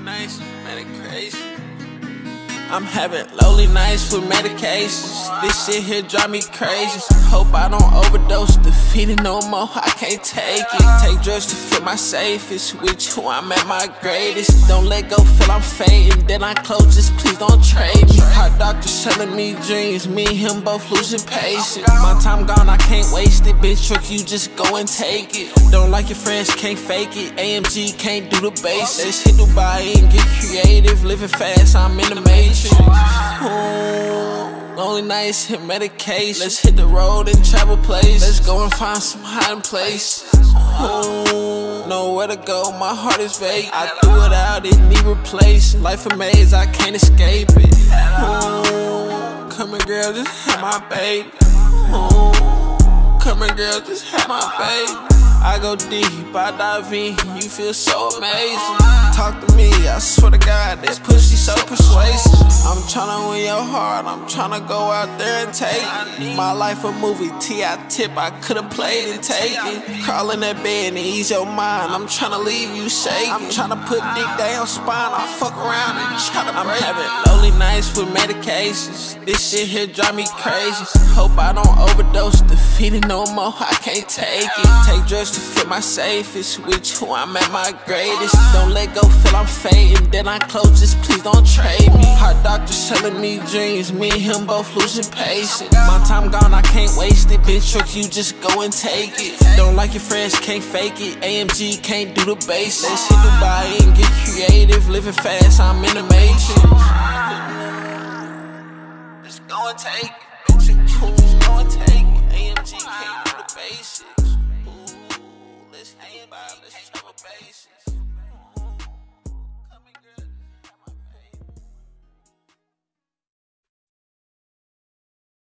Having lonely nights, medication. I'm having lonely nights with medications. This shit here drive me crazy. Hope I don't overdose. Defeated no more, I can't take it. Take drugs to feel my safest. With you, I'm at my greatest. Don't let go, feel I'm fading. Then I close, just please don't trade me. Hot doctors telling me dreams. Me and him both losing patience. My time gone, I can't waste it. Bitch, trick you, just go and take it. Don't like your friends, can't fake it. AMG can't do the basics. Hit Dubai and get creative. Living fast, I'm in the matrix. Lonely nights, hit medication. Let's hit the road and travel place. Let's go and find some hiding place. Nowhere to go, my heart is vague. I threw it out, it need replaced. Life a maze, I can't escape it. Ooh, come here, girl, just have my baby. Ooh, come here, girl, just have my baby. I go deep, I dive in, you feel so amazing. Talk to me, I swear to God, this pussy so persuasive. I'm tryna win your heart, I'm tryna go out there and take it. My life a movie, T.I. tip, I could've played and taken. Crawl in that bed and ease your mind, I'm tryna leave you shaking. I'm tryna put dick down spine, I fuck around and tryna I'm having lonely nights with medications. This shit here drive me crazy. Hope I don't overdose, defeated no more, I can't take it. Take drugs to fit my safest. With you, I'm at my greatest. Don't let go, feel I'm fading. Then I close, just please don't trade me. Heart doctors telling me dreams. Me and him both losing patience. My time gone, I can't waste it. Bitch, trick you, just go and take it. Don't like your friends, can't fake it. AMG can't do the basics. Let's hit Dubai and get creative. Living fast, I'm in the matrix. Just go and take it. AMG can't do the basics. Ooh, let's hit Dubai, let's travel basics.